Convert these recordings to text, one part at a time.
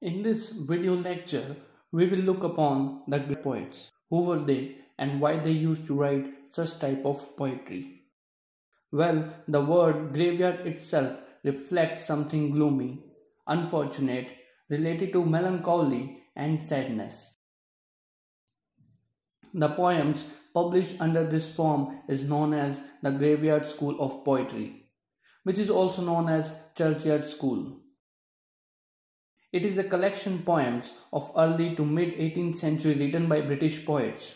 In this video lecture, we will look upon the graveyard poets. Who were they and why they used to write such type of poetry? Well, the word graveyard itself reflects something gloomy, unfortunate, related to melancholy and sadness. The poems published under this form is known as the Graveyard School of Poetry, which is also known as Churchyard School. It is a collection poems of early to mid 18th century written by British poets.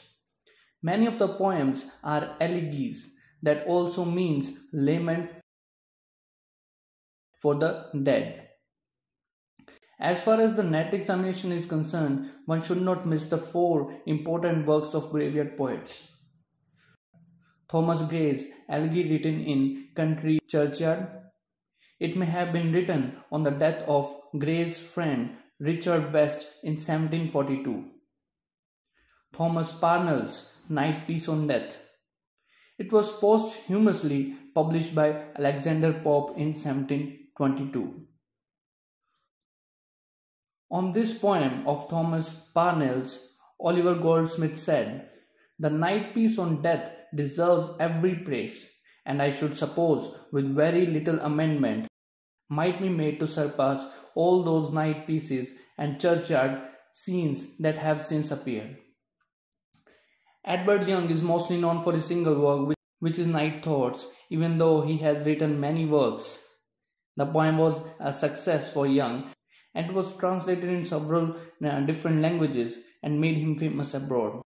Many of the poems are elegies that also means lament for the dead. As far as the NET examination is concerned, one should not miss the four important works of graveyard poets. Thomas Gray's Elegy written in Country Churchyard, it may have been written on the death of Gray's friend Richard West in 1742. Thomas Parnell's Night Piece on Death. It was posthumously published by Alexander Pope in 1722. On this poem of Thomas Parnell's, Oliver Goldsmith said, The night piece on death deserves every praise, and I should suppose, with very little amendment, might be made to surpass all those night pieces and churchyard scenes that have since appeared. Edward Young is mostly known for his single work, which is Night Thoughts, even though he has written many works. The poem was a success for Young and was translated in several uh, different languages and made him famous abroad.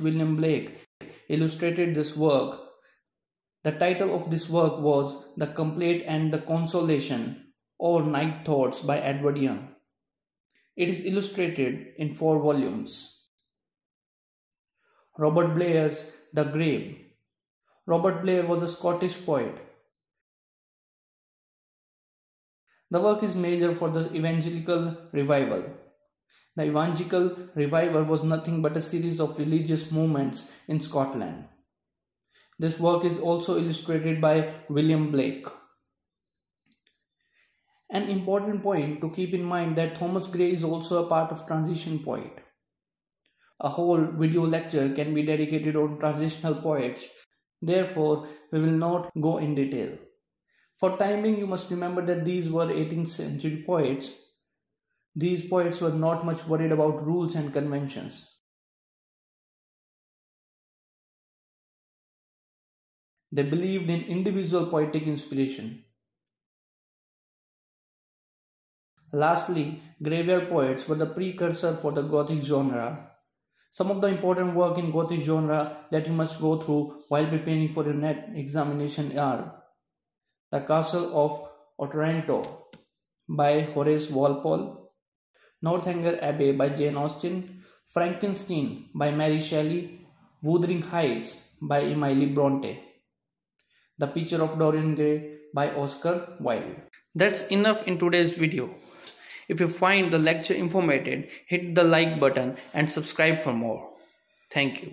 William Blake illustrated this work the title of this work was The Complaint and the Consolation or Night Thoughts by Edward Young. It is illustrated in four volumes. Robert Blair's The Grave. Robert Blair was a Scottish poet. The work is major for the evangelical revival. The evangelical revival was nothing but a series of religious movements in Scotland. This work is also illustrated by William Blake. An important point to keep in mind that Thomas Gray is also a part of transition poet. A whole video lecture can be dedicated on transitional poets. Therefore, we will not go in detail. For timing, you must remember that these were 18th century poets. These poets were not much worried about rules and conventions. They believed in individual poetic inspiration. Lastly, graveyard poets were the precursor for the Gothic genre. Some of the important work in Gothic genre that you must go through while preparing for your NET examination are The Castle of Otranto by Horace Walpole, Northanger Abbey by Jane Austen, Frankenstein by Mary Shelley, Wuthering Heights by Emily Bronte. The Picture of Dorian Gray by Oscar Wilde. That's enough in today's video. If you find the lecture informative, hit the like button and subscribe for more. Thank you.